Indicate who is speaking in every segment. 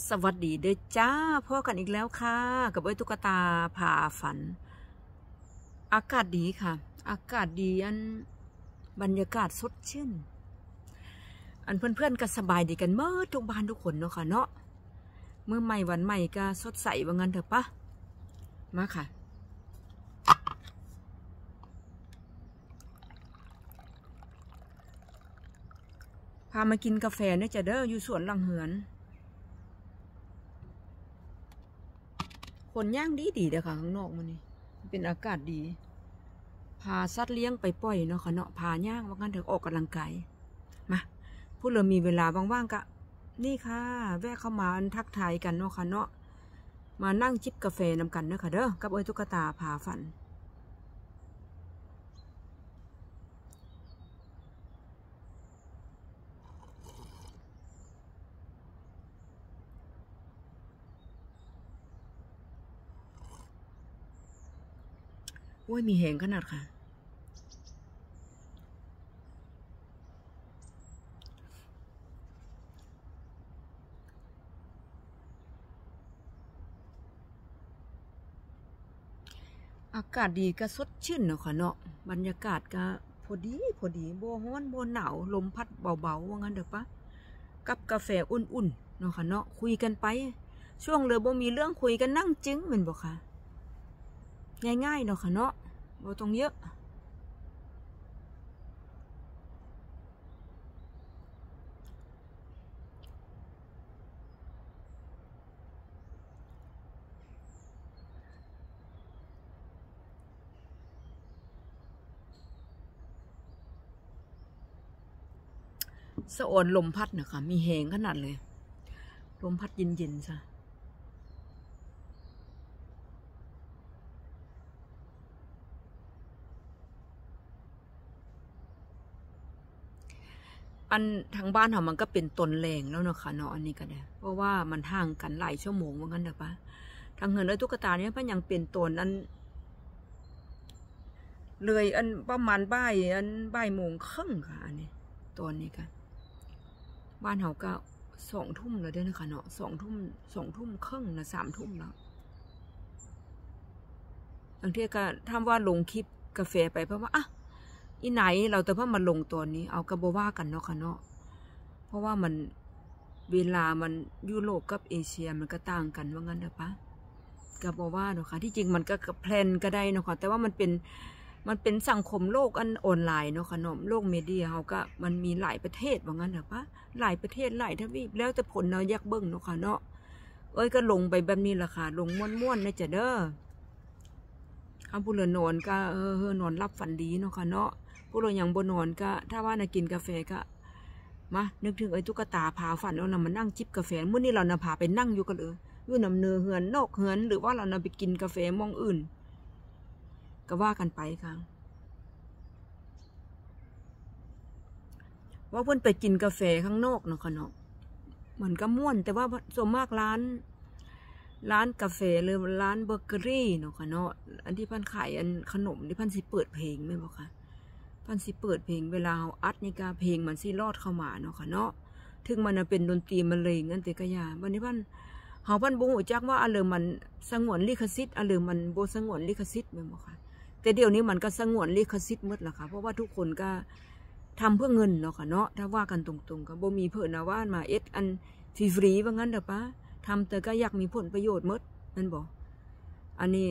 Speaker 1: สวัสดีเด้อจ้าพ่อกันอีกแล้วค่ะ กับไอ้ตุ๊กตาผ่าฝัน อากาศดีค่ะ อากาศดีอันบรรยากาศสดชื่น อันเพื่อนๆก็สบายดีกันเมื่อทุกบ้านทุกคนเนาะค่ะเนาะเมื่อใหม่วันใหม่ก็สดใสว่างั้นเถอะปะมาค่ะพามากินกาแฟเนี่ยจะเด้ออยู่สวนหลังเหือน ผลย่างดีดีเด้อค่ะข้างนอกมันนี่เป็นอากาศดี พาสัตว์เลี้ยงไปปล่อยเนาะค่ะเนาะพาย่างว่างั้นเถอะออกกำลังกายมาพูดเรามีเวลาว่างๆกะนี่ค่ะ แวะเข้ามาทักทายกันเนาะค่ะเนาะมานั่งจิบกาแฟนำกันเนาะค่ะเด้อกับเอ้ยตุ๊กตาพาฝัน โอ้ยมีแหงขนาดค่ะ อากาศดีก็สดชื่นเนาะค่ะเนาะบรรยากาศก็พอดีพอดีบ่ฮ้อนบ่หนาวลมพัดเบาๆว่างั้นเด้อปะกับกาแฟอุ่นๆเนาะค่ะเนาะคุยกันไป ช่วงเลยบ่มีเรื่องคุยกันนั่งจึ้งเหมือนบ่ค่ะ ง่ายๆเนาะค่ะเนาะ บ่ต้องเยอะสะออนลมพัดนะคะมีแหงขนาดเลย ลมพัดเย็นๆซะ อันทางบ้านเขามันก็เป็นตนแรงแล้วเนาะค่ะเนาะอันนี้ก็ได้เพราะว่ามันห่างกันหลายชั่วโมงว่างั้นเด้อปะทางเหินเลยตุ๊กตาเนี่ยมันยังเป็นตนอัน เลยอันประมาณบ่ายอันบ่ายโมงครึ่งค่ะอันนี้ตอนนี้กันบ้านเขาก็สองทุ่มแล้วเด้อนะคะเนาะสองทุ่มสองทุ่มครึ่งนะสามทุ่มแล้วบางทีก็ทำว่าลงคลิปกาแฟไปเพราะว่าอะ อีไหนเราแต่เพิ่งมาลงตัวนี้ เอากระบว่ากันเนาะค่ะเนาะเพราะว่ามันเวลามันยุโรปกับเอเชียมันก็ต่างกันว่างั้นเถอะปะกระบว่าเนาะค่ะที่จริงมันก็แพลนก็ได้เนาะค่ะแต่ว่ามันเป็นมันเป็นสังคมโลกอันออนไลน์เนาะค่ะเนาะโลกเมเดียเขาก็มันมีหลายประเทศว่างั้นเถอะปะหลายประเทศหลายทวีปแล้วแต่ผลเนาะยักเบิ้งเนาะค่ะเนาะเอ้ยก็ลงไปแบบนี้ละค่ะลงม้วนๆนะจ๊ะเด้อ คำพูดเลยนอนก็เออนอนรับฝันดีเนาะค่ะเนาะพวกเรายังบนนอนก็ ถ้าว่านะกินกาแฟก็มานึกถึงไอ้ตุ๊กตาพาฝันแล้วนะมานั่งจิบกาแฟเมื่อนี้เรานะพาไปนั่งอยู่กันเลยอยู่นำเนือเหือนนอกเหือน หรือว่าเรานะไปกินกาแฟมองอื่น ก็ว่ากันไปค่ะว่าเพื่อนไปกินกาแฟข้างนอกเนาะค่ะเนาะเหมือนก็ม่วนแต่ว่าส่วนมากร้าน ร้านกาแฟหรือร้านเบเกอรี่เนาะค่ะเนาะอันที่พันขายอันขนมที่พันสิเปิดเพลงไหมบอกค่ะพันสิเปิดเพลงเวลาเอาอัดนี่กาเพลงมันสิรอดเข้ามาเนาะค่ะเนาะถึงมันเป็นดนตรีมันเลยงั้นต่ก็ยาวันนี้พันเฮาพันบ่ฮู้จักว่าอะเลอมันสงวนลิขสิทธิ์อะเลอมันโบสงวนลิขสิทธิ์แม่นบ่ค่ะ แต่เดี๋ยวนี้มันก็สงวนลิขสิทธิ์หมดแล้วค่ะ เพราะว่าทุกคนก็ทำเพื่อเงินเนาะค่ะเนาะถ้าว่ากันตรงๆก็บ่มีเพิ่นนะว่ามาเอ็ดอันฟรีๆว่างั้นเด้อป้า ทำแต่ก็อยากมีผลประโยชน์มดนั่นบอกอันนี้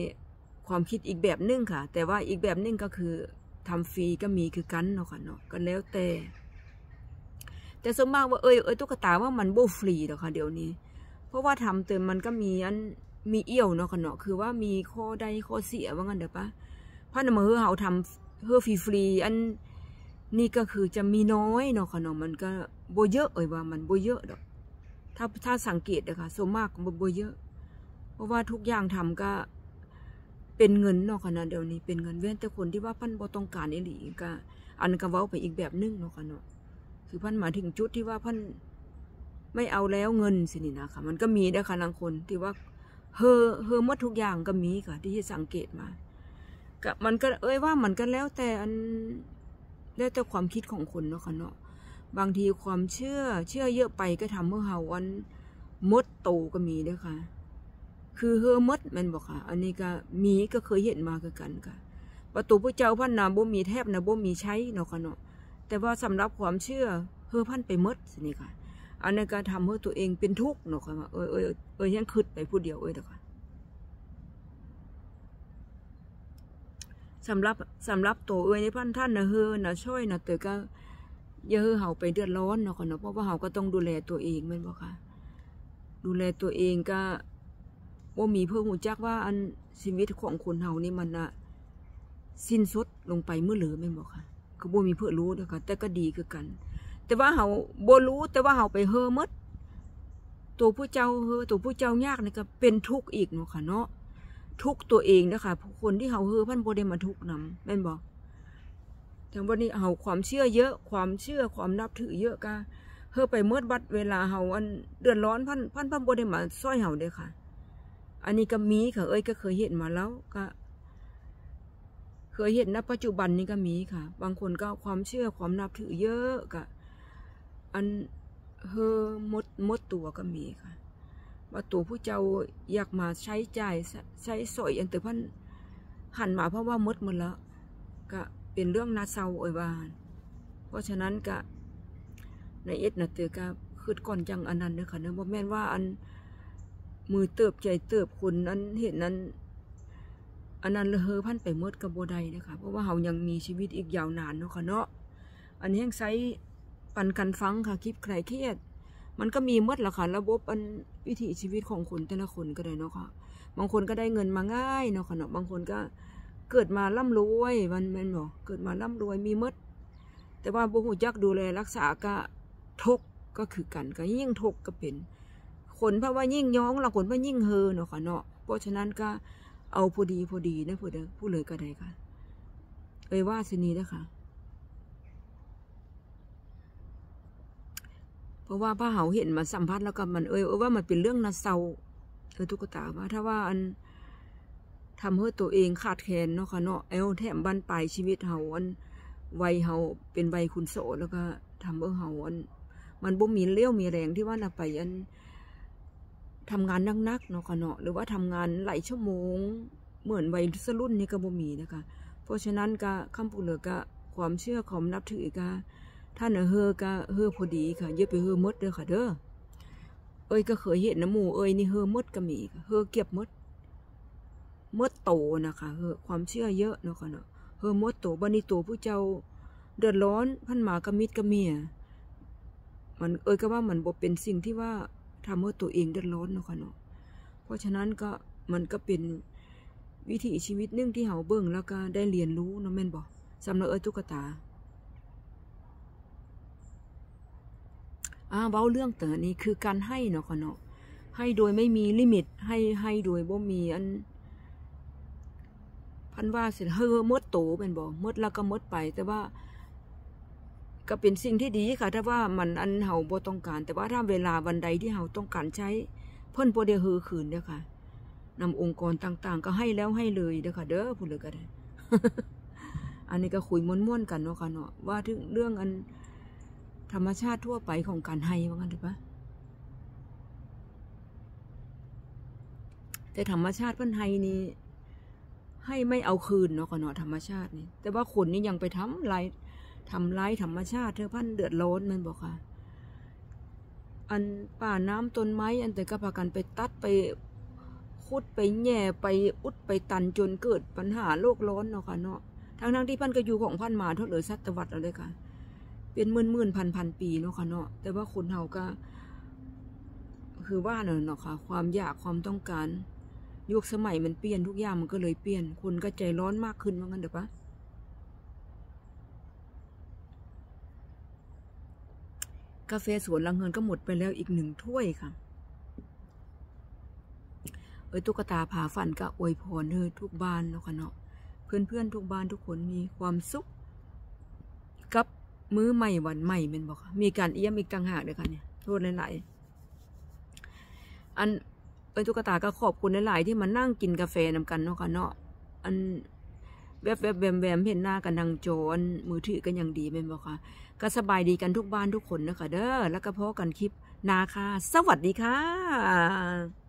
Speaker 1: ความคิดอีกแบบนึงค่ะ แต่ว่าอีกแบบนึงก็คือทำฟรีก็มีคือกันเนาะค่ะเนาะก็แล้วแต่ แต่ส่วนมากว่าเอ้ยเอ้ยตุ๊กตาว่ามันโบฟรีเนาะค่ะเดี๋ยวนี้ เพราะว่าทำเติมมันก็มีอันมีเอี่ยวเนาะค่ะเนาะคือว่ามีข้อใดข้อเสียว่างั้นเด้อป้าพันมาเฮอเฮาทำเฮอฟรีๆอันนี่ก็คือจะมีน้อยเนาะค่ะเนาะมันก็โบเยอะเอ่ยว่ามันโบเยอะดอก ถ้าถ้าสังเกตนะคะส่วนมากมันโบเยอะ เพราะว่าทุกอย่างทำก็เป็นเงินเนาะค่ะนาะเดี๋ยวนี้เป็นเงินเว้นแต่คนที่ว่าพันบ่ต้องการอีหลีก็อันก็เว้าไปอีกแบบนึงเนาะค่ะเนาะคือพันมาถึงจุดที่ว่าพันไม่เอาแล้วเงินสินี่นะคะมันก็มีได้ค่ะบางคนที่ว่าเฮอเฮอหมดทุกอย่างก็มีค่ะ ที่สังเกตมาก็มันก็เอ้ยว่ามันก็แล้วแต่อันแล้วแต่ความคิดของคนเนาะค่ะเนาะ บางทีความเชื่อเชื่อเยอะไปก็ทำให้เฮาวันมดโตก็มีเด้อค่ะ คือเฮอมดม่นบ่ค่ะ อันนี้ก็มีก็เคยเห็นมาคือกันค่ะ ประตูพระเจ้าพันนาบ่มีแทบนะบ่มีใช้เนาะค่ะเนาะแต่ว่าสำหรับความเชื่อเฮอพันไปมดสินี่ค่ะ อันนั้ก็ทำให้ตัวเองเป็นทุกข์เนาะค่ะเอ้ยเอ้ยเอ้ยยังคิดไปผู้เดียวเอ้ยเด้อค่ะสำหรับสำหรับตัวเอ้ยในพันท่านนะเฮอนะช่วยนะเตอก็ อย่าเฮอเฮาไปเดือดร้อนเนาะค่ะเนาะเพราะว่าเฮาก็ต้องดูแลตัวเองแม่นบ่ค่ะ ดูแลตัวเองก็บ่มีเพื่อหูจักว่าอันชีวิตของคนเฮานี่มันน่ะสิ้นสุดลงไปเมื่อเหลือแม่นบ่ค่ะก็บ่มีเพื่อรู้เด้อค่ะแต่ก็ดีคือกัน แต่ว่าเฮาบ่รู้แต่ว่าเฮาไปเฮอหมดตัวผู้เจ้าเฮอตัวผู้เจ้ายากนี่ก็เป็นทุกข์อีกเนาะค่ะเนาะทุกตัวเองนะคะคนที่เฮาเฮอพันบ่ได้มาทุกข์นำแม่นบ่ แต่วันนี้เฮาความเชื่อเยอะ ความเชื่อความนับถือเยอะก็เฮอไปเมื่อบัดเวลาเฮาอันเดือดร้อนพันพันพันบ่ได้มาซอยเฮาเด้ค่ะ อันนี้ก็มีค่ะ เอ้ยก็เคยเห็นมาแล้วก็เคยเห็นณปัจจุบันนี้ก็มีค่ะ บางคนก็ความเชื่อความนับถือเยอะก็อันเฮอมดมดตัวก็มีค่ะว่าตัวผู้เจ้าอยากมาใช้จ่ายใช้สอยอันแต่พันหันมาเพราะว่ามดหมดแล้วก็ เป็นเรื่องน่าเศร้าเอ่ยว่าเพราะฉะนั้นก็ในเอ็ดนะเตอก็คืดก่อนจังอันนั้นเด้อค่ะเนื่องว่แม่นว่าอันมือเติบใจเติบคนนั้นเห็นนั้นอันนั้นเลอเฮอพันไปเมดกับโบไดนะคะเพราะว่าเฮายังมีชีวิตอีกยาวนานเนาะค่ะเนาะอันนี้ยังใช้ปันกันฟังค่ะคลิปใครเครียด มันก็มีเมดละค่ะ ระบบอันวิถีชีวิตของคนแต่ละคนก็ได้เนาะค่ะ บางคนก็ได้เงินมาง่ายเนาะค่ะเนาะบางคนก็ เกิดมาร่ำรวยมันม่นบ่เกิดมาร่ำรวยมีมด แต่ว่าบ่ฮู้จักดูแลรักษาก็ทุกข์ก็คือกันก็ยิ่งทุกก็เป็นคนเพราะว่ายิ่งย้องละคนเพราะยิ่งเฮอเนาะค่ะเนาะเพราะฉะนั้นก็เอาพอดีพอดีนะพูดเด้อพูดเลยก็ได้ค่ะ เอ้ยว่าสินี้นะคะเพราะว่าพระเหาเห็นมาสัมผัสแล้วก็มันเอ้ยว่ามันเป็นเรื่องน่าเศร้าเออทุกตาว่าถ้าว่าอัน ทำให้ตัวเองขาดแคลนเนาะค่ะเนาะเอลแถมบันปลายชีวิตเฮาอันวัยเฮาเป็นวัยคุณโสแล้วก็ทำเออเฮาอันมันบ่มีเลี้ยวมีแรงที่ว่าน่ะไปอันทำงานนักๆเนาะค่ะเนาะหรือว่าทำงานหลายชั่วโมง เหมือนวัยรุ่นนี่ก็บ่มีนะคะเพราะฉะนั้นก็คำพูดเหลือก็ความเชื่อความนับถือก็ท่านเฮอก็เฮอพอดีค่ะอย่าไปเฮอมดเด้อค่ะเด้อเอ้ยก็เคยเห็นนะหมู่เอ้ยนี่เฮอมดก็มีเฮอเก็บมด มดโตนะคะเฮอความเชื่อเยอะเนาะค่ะเนาะเฮอมดโตบันนี้โตผู้เจ้าเดือดร้อนพันหมากระมิดกระเมียมันเอ้ยก็ว่ามันบ่เป็นสิ่งที่ว่าทำให้ตัวเองเดือดร้อนเนาะค่ะเนาะเพราะฉะนั้นก็มันก็เป็นวิถีชีวิตหนึ่งที่เฮาเบิ่งแล้วก็ได้เรียนรู้เนาะแม่นบ่สำหรับเอ้ยตุ๊กตาอ่าเว้าเรื่องแต่นี้คือการให้เนาะค่ะเนาะให้โดยไม่มีลิมิตให้ให้โดยบ่มีอัน พันว่าสิเฮอมดโตเป็นบ่มดแล้วก็มดไป แต่ว่า ก็เป็นสิ่งที่ดีค่ะ ถ้าว่ามันอันเฮาบ่ต้องการ แต่ว่าถ้าเวลาวันใดที่เฮาต้องการใช้ เพิ่นบ่ได้เฮอคืนเด้อค่ะนำองค์กรต่าง ๆ ก็ให้แล้วให้เลยเด้อค่ะ เด้อพูดเลยก็ได้อันนี้ก็คุยม้วนๆกันเนาะค่ะเนาะว่าถึงเรื่องอันธรรมชาติทั่วไปของการให้ว่างั้นถูกปะแต่ธรรมชาติเพิ่นให้นี่ ให้ไม่เอาคืนเนาะก็เนาะธรรมชาตินี่ แต่ว่าคนนี่ยังไปทำลายทำลายธรรมชาติเธอพันเดือดร้อนมันบอกค่ะ อันป่าน้ำต้นไม้ อันแต่ก็พากันไปตัดไปขุดไปแย่ไปอุดไปตันจนเกิดปัญหาโลกร้อนเนาะค่ะเนาะทั้งทั้งที่พันก็อยู่ของพันมาท่าเลยสัตวัตอะไรค่ะ เป็นหมื่นหมื่นพันพันปีเนาะค่ะเนาะแต่ว่าคนเฮาก็ คือว่าเนาะค่ะ ความอยากความต้องการ ยุคสมัยมันเปลี่ยนทุกอย่างมันก็เลยเปลี่ยน คนก็ใจร้อนมากขึ้นว่างั้นเด้อปะกาแฟสวนลังเงินก็หมดไปแล้วอีกหนึ่งถ้วยค่ะ เอ้ยตุ๊กตาผาฝันก็อวยพรเธอทุกบ้านเนาะค่ะเนาะเพื่อนเพื่อนทุกบ้านทุกคนมีความสุข กับมื้อใหม่วันใหม่เป็นบอกมีการเอี้ยมอีกต่างหากเลยค่ะเนี่ยโทษหลายๆอัน เอ้ยตุ๊กตาก็ขอบคุณหลายๆที่มานั่งกินกาแฟนำกันเนาะค่ะเนาะอันแวบแวบแวมแวมเห็นหน้ากันดังโจอนมือถือกันอย่างดีเป็นบอกค่ะก็สบายดีกันทุกบ้านทุกคนนะคะเด้อแล้วก็พอกันคลิปนาค่ะ สวัสดีค่ะ